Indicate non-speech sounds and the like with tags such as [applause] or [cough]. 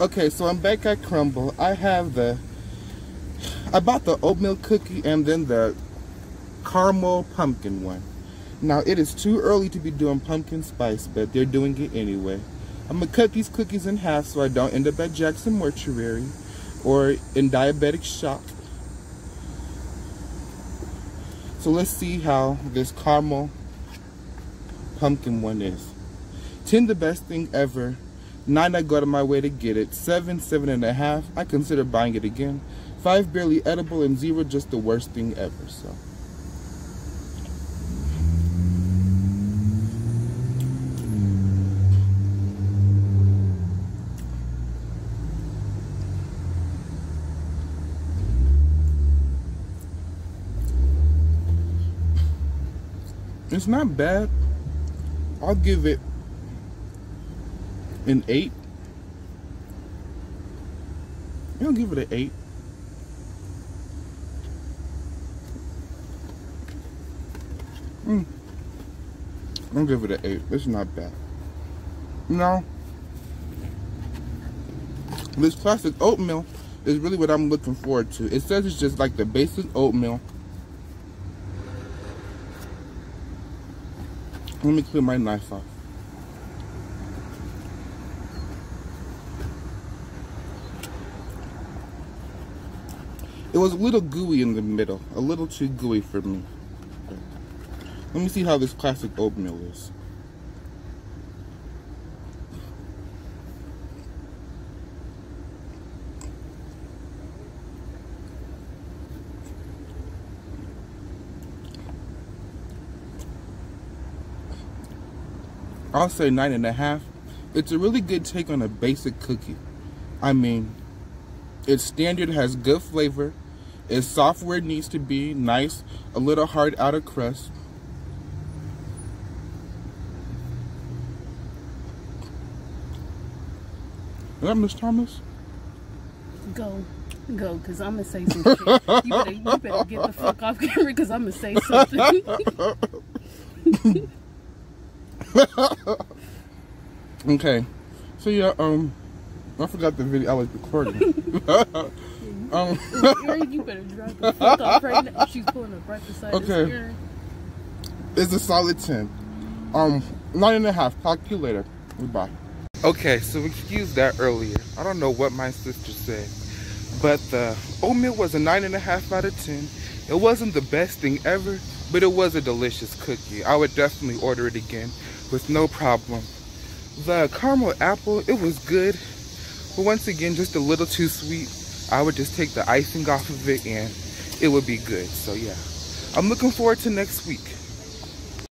Okay, so I'm back at Crumbl I have the, I bought the oatmeal cookie and then the caramel pumpkin one. Now it is too early to be doing pumpkin spice, but they're doing it anyway. I'm gonna cut these cookies in half so I don't end up at Jackson Mortuary or in diabetic shock. So let's see how this caramel pumpkin one is. 10 the best thing ever. Nine, I go out of my way to get it. Seven, seven and a half, I consider buying it again. Five, barely edible, and zero, just the worst thing ever. So. It's not bad. I'll give it an eight. I'll give it an eight. Mm. I'll give it an eight. It's not bad. No. This classic oatmeal is really what I'm looking forward to. It says it's just like the basic oatmeal. Let me clear my knife off. It was a little gooey in the middle, a little too gooey for me. Let me see how this classic oatmeal is. I'll say nine and a half. It's a really good take on a basic cookie. I mean, it's standard, has good flavor, it's software needs to be, nice, a little hard out of crust. Is that Miss Thomas? Go. Go, because I'm going to say some shit. You better, you better get the fuck off camera because I'm going to say something. [laughs] okay. So yeah, um I forgot the video I was recording. [laughs] um you better drop the fuck off right now. She's pulling up right beside okay. It's a solid 10. Um nine and a half. Calculator. Goodbye. Okay, so excuse that earlier. I don't know what my sister said. But the oatmeal was a nine and a half out of ten. It wasn't the best thing ever, but it was a delicious cookie. I would definitely order it again with no problem. The caramel apple, it was good, but once again, just a little too sweet. I would just take the icing off of it and it would be good. So yeah, I'm looking forward to next week.